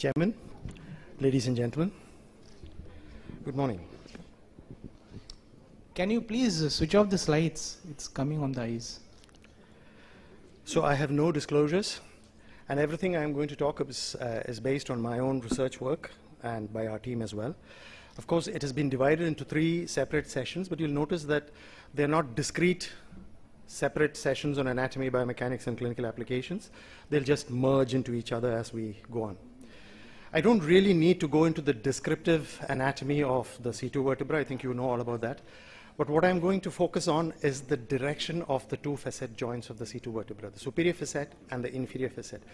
Chairman, ladies and gentlemen, good morning. Can you please switch off the slides? It's coming on the eyes. So I have no disclosures, and everything I'm going to talk is, uh, is based on my own research work and by our team as well. Of course, it has been divided into three separate sessions, but you'll notice that they're not discrete, separate sessions on anatomy, biomechanics, and clinical applications. They'll just merge into each other as we go on. I don't really need to go into the descriptive anatomy of the C2 vertebra. I think you know all about that. But what I'm going to focus on is the direction of the two facet joints of the C2 vertebra, the superior facet and the inferior facet.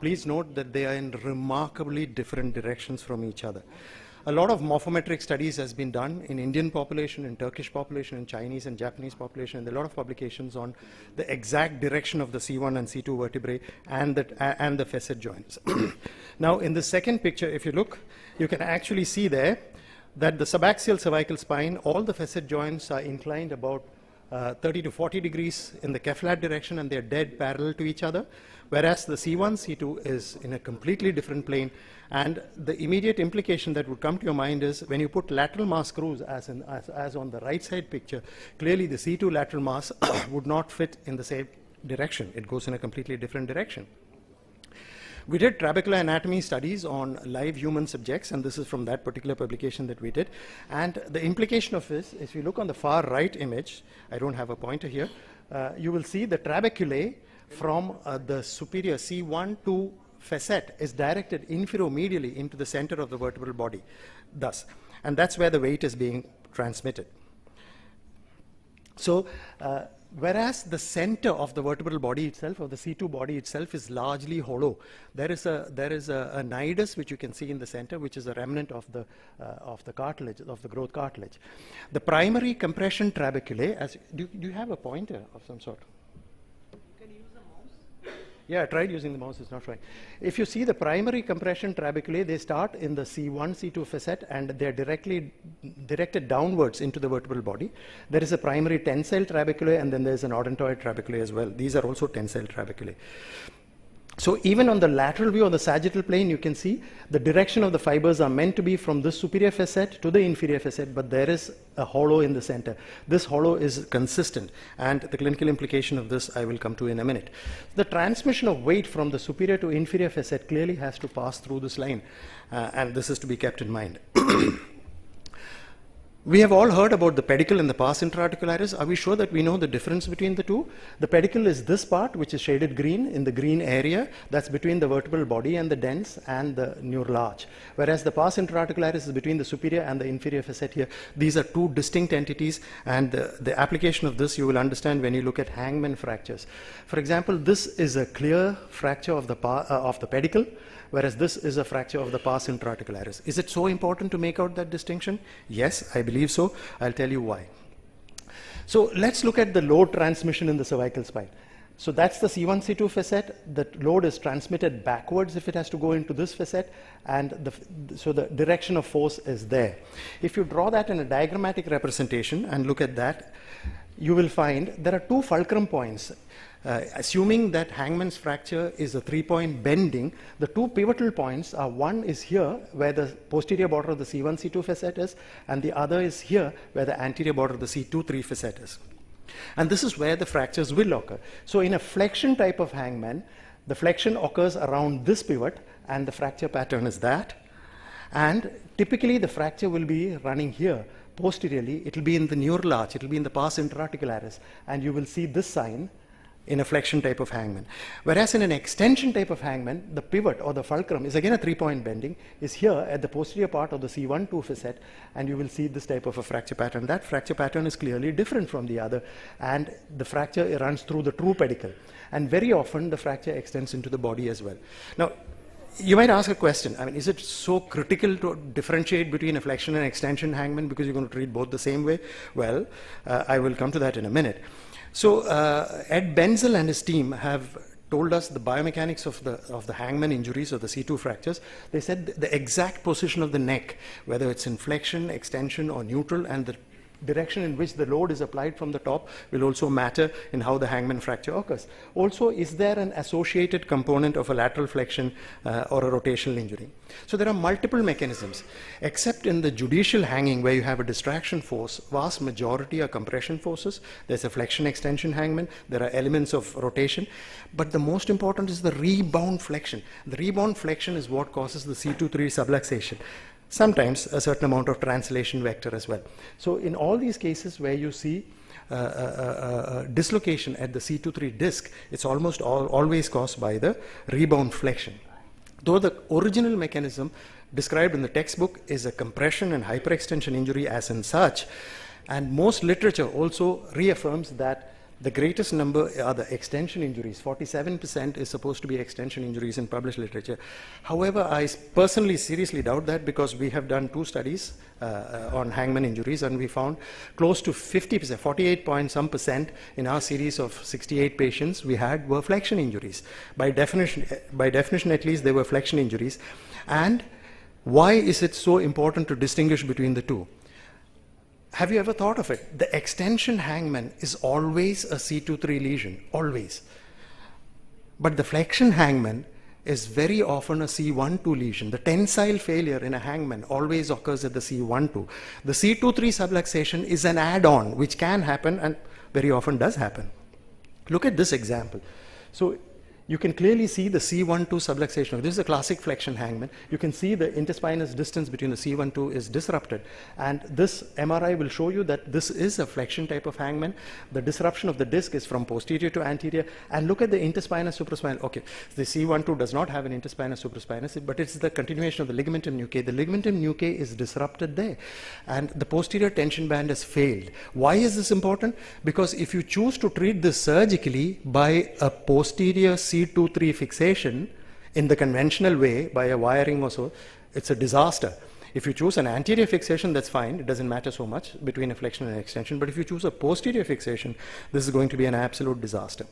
Please note that they are in remarkably different directions from each other. A lot of morphometric studies has been done in Indian population, in Turkish population, in Chinese and Japanese population, and a lot of publications on the exact direction of the C1 and C2 vertebrae and the, uh, and the facet joints. now, in the second picture, if you look, you can actually see there that the subaxial cervical spine, all the facet joints are inclined about uh, 30 to 40 degrees in the cephalad direction and they're dead parallel to each other, whereas the C1, C2 is in a completely different plane. And the immediate implication that would come to your mind is when you put lateral mass screws, as, in, as, as on the right side picture, clearly the C2 lateral mass would not fit in the same direction. It goes in a completely different direction. We did trabecular anatomy studies on live human subjects, and this is from that particular publication that we did. And the implication of this, if you look on the far right image, I don't have a pointer here, uh, you will see the trabeculae from uh, the superior C1 to facet is directed infero-medially into the center of the vertebral body, thus. And that's where the weight is being transmitted. So, uh, whereas the center of the vertebral body itself, or the C2 body itself, is largely hollow. There is a there is a, a nidus which you can see in the center, which is a remnant of the uh, of the cartilage of the growth cartilage. The primary compression trabeculae. As do, do you have a pointer of some sort? Yeah, I tried using the mouse, it's not trying. If you see the primary compression trabeculae, they start in the C1, C2 facet and they're directly directed downwards into the vertebral body. There is a primary tensile trabeculae and then there's an odontoid trabeculae as well. These are also tensile trabeculae. So even on the lateral view on the sagittal plane, you can see the direction of the fibers are meant to be from the superior facet to the inferior facet, but there is a hollow in the center. This hollow is consistent, and the clinical implication of this I will come to in a minute. The transmission of weight from the superior to inferior facet clearly has to pass through this line, uh, and this is to be kept in mind. We have all heard about the pedicle and the pars intra-articularis. Are we sure that we know the difference between the two? The pedicle is this part, which is shaded green in the green area. That's between the vertebral body and the dens and the neural arch. Whereas the pars intra-articularis is between the superior and the inferior facet here. These are two distinct entities, and the, the application of this you will understand when you look at hangman fractures. For example, this is a clear fracture of the, uh, of the pedicle whereas this is a fracture of the pars intra-articularis. Is it so important to make out that distinction? Yes, I believe so. I'll tell you why. So let's look at the load transmission in the cervical spine. So that's the C1, C2 facet. The load is transmitted backwards if it has to go into this facet, and the, so the direction of force is there. If you draw that in a diagrammatic representation and look at that, you will find there are two fulcrum points. Uh, assuming that Hangman's fracture is a three-point bending, the two pivotal points are one is here where the posterior border of the C1, C2 facet is, and the other is here where the anterior border of the C2, 3 facet is. And this is where the fractures will occur. So in a flexion type of hangman, the flexion occurs around this pivot, and the fracture pattern is that. And typically the fracture will be running here. Posteriorly, it will be in the neural arch, it will be in the pars intra-articularis, and you will see this sign in a flexion type of hangman. Whereas in an extension type of hangman, the pivot or the fulcrum is again a three-point bending, is here at the posterior part of the C1, 2 facet, and you will see this type of a fracture pattern. That fracture pattern is clearly different from the other, and the fracture runs through the true pedicle. And very often the fracture extends into the body as well. Now, you might ask a question. I mean, is it so critical to differentiate between a flexion and extension hangman because you're going to treat both the same way? Well, uh, I will come to that in a minute. So uh, Ed Benzel and his team have told us the biomechanics of the, of the hangman injuries or the C2 fractures. They said the exact position of the neck, whether it's in flexion, extension, or neutral, and the direction in which the load is applied from the top will also matter in how the hangman fracture occurs. Also, is there an associated component of a lateral flexion uh, or a rotational injury? So there are multiple mechanisms. Except in the judicial hanging where you have a distraction force, vast majority are compression forces. There's a flexion extension hangman. There are elements of rotation. But the most important is the rebound flexion. The rebound flexion is what causes the C2-3 subluxation sometimes a certain amount of translation vector as well. So in all these cases where you see uh, uh, uh, dislocation at the C2-3 disc, it's almost all, always caused by the rebound flexion. Though the original mechanism described in the textbook is a compression and hyperextension injury as in such, and most literature also reaffirms that the greatest number are the extension injuries. 47% is supposed to be extension injuries in published literature. However, I personally seriously doubt that because we have done two studies uh, uh on hangman injuries and we found close to 50%, 48 point some percent in our series of 68 patients we had were flexion injuries. By definition, by definition at least, they were flexion injuries. And why is it so important to distinguish between the two? Have you ever thought of it? The extension hangman is always a C2-3 lesion, always. But the flexion hangman is very often a C1-2 lesion. The tensile failure in a hangman always occurs at the C1-2. The C2-3 subluxation is an add-on which can happen and very often does happen. Look at this example. So you can clearly see the C12 subluxation. This is a classic flexion hangman. You can see the interspinous distance between the C12 is disrupted. And this MRI will show you that this is a flexion type of hangman. The disruption of the disc is from posterior to anterior. And look at the interspinous supraspinal. Okay, the C12 does not have an interspinous supraspinous, but it's the continuation of the ligamentum nuchae. The ligamentum nuchae is disrupted there. And the posterior tension band has failed. Why is this important? Because if you choose to treat this surgically by a posterior C2-3 fixation in the conventional way by a wiring or so, it's a disaster. If you choose an anterior fixation, that's fine. It doesn't matter so much between a flexion and extension. But if you choose a posterior fixation, this is going to be an absolute disaster.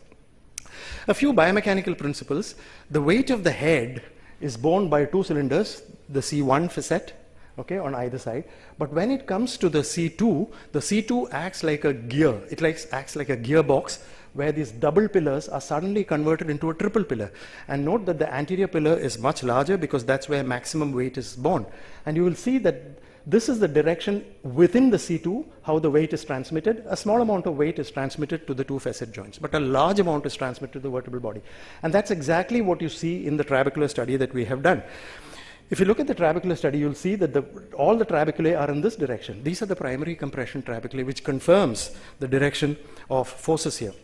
A few biomechanical principles. The weight of the head is borne by two cylinders, the C1 facet, okay, on either side. But when it comes to the C2, the C2 acts like a gear. It likes, acts like a gearbox where these double pillars are suddenly converted into a triple pillar. And note that the anterior pillar is much larger because that's where maximum weight is borne. And you will see that this is the direction within the C2, how the weight is transmitted. A small amount of weight is transmitted to the two facet joints, but a large amount is transmitted to the vertebral body. And that's exactly what you see in the trabecular study that we have done. If you look at the trabecular study, you'll see that the, all the trabeculae are in this direction. These are the primary compression trabeculae, which confirms the direction of forces here.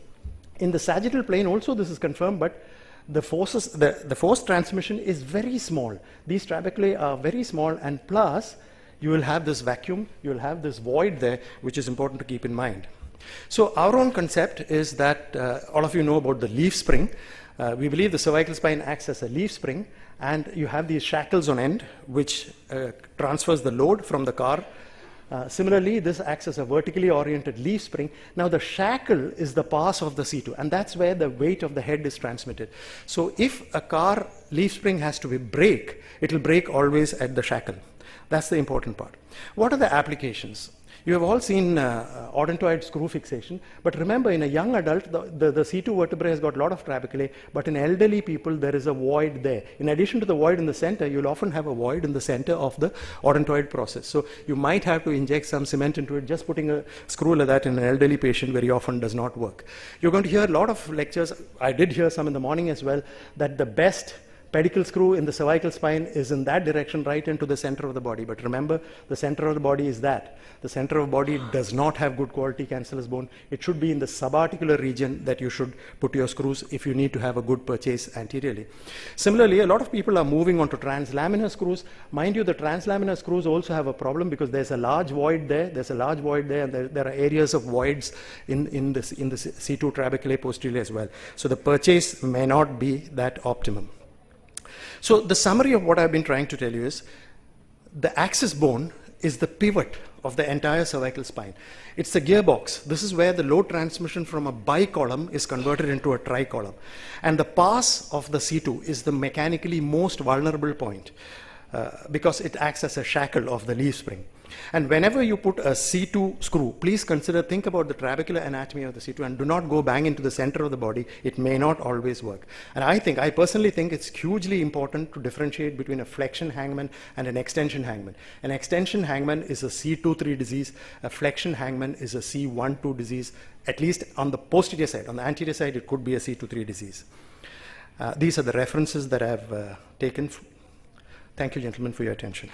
In the sagittal plane also this is confirmed, but the forces, the, the force transmission is very small. These trabeculae are very small and plus you will have this vacuum, you will have this void there, which is important to keep in mind. So our own concept is that uh, all of you know about the leaf spring. Uh, we believe the cervical spine acts as a leaf spring and you have these shackles on end which uh, transfers the load from the car uh, similarly, this acts as a vertically oriented leaf spring. Now, the shackle is the pars of the C2, and that's where the weight of the head is transmitted. So, if a car leaf spring has to be break, it will break always at the shackle. That's the important part. What are the applications? You have all seen uh, odontoid screw fixation, but remember in a young adult, the, the, the, C2 vertebrae has got a lot of trabeculae, but in elderly people, there is a void there. In addition to the void in the center, you'll often have a void in the center of the odontoid process. So you might have to inject some cement into it. Just putting a screw like that in an elderly patient very often does not work. You're going to hear a lot of lectures. I did hear some in the morning as well, that the best pedicle screw in the cervical spine is in that direction right into the center of the body. But remember, the center of the body is that. The center of the body does not have good quality cancellous bone. It should be in the subarticular region that you should put your screws if you need to have a good purchase anteriorly. Similarly, a lot of people are moving on to translaminar screws. Mind you, the translaminar screws also have a problem because there's a large void there. There's a large void there, and there, there are areas of voids in, in, this, in the C2 trabeculae posteriorly as well. So the purchase may not be that optimum. So the summary of what I've been trying to tell you is the axis bone is the pivot of the entire cervical spine. It's the gearbox. This is where the load transmission from a bicolumn is converted into a tricolumn. And the pars of the C2 is the mechanically most vulnerable point. uh, because it acts as a shackle of the leaf spring. And whenever you put a C2 screw, please consider, think about the trabecular anatomy of the C2 and do not go bang into the center of the body. It may not always work. And I think, I personally think it's hugely important to differentiate between a flexion hangman and an extension hangman. An extension hangman is a C2-3 disease. A flexion hangman is a C1-2 disease. At least on the posterior side. On the anterior side, it could be a C2-3 disease. Uh, these are the references that I've uh, taken. Thank you, gentlemen, for your attention.